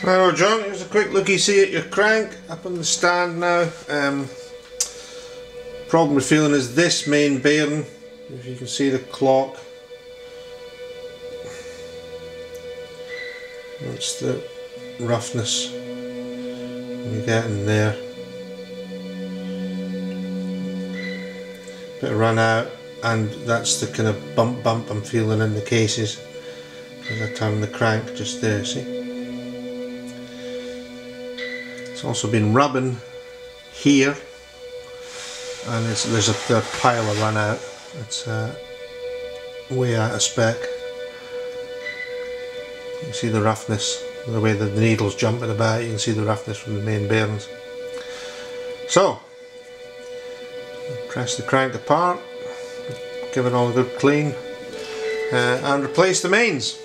Hello John, here's a quick looky see at your crank up on the stand now. Um, problem we're feeling is this main bearing, if you can see the clock. That's the roughness you get in there. Bit of run out and that's the kind of bump bump I'm feeling in the cases as I turn the crank just there, see? It's also been rubbing here and there's a, third pile of run out. It's uh, way out of spec. You can see the roughness, the way the needles jumping about, you can see the roughness from the main bearings. So, press the crank apart, give it all a good clean uh, and replace the mains.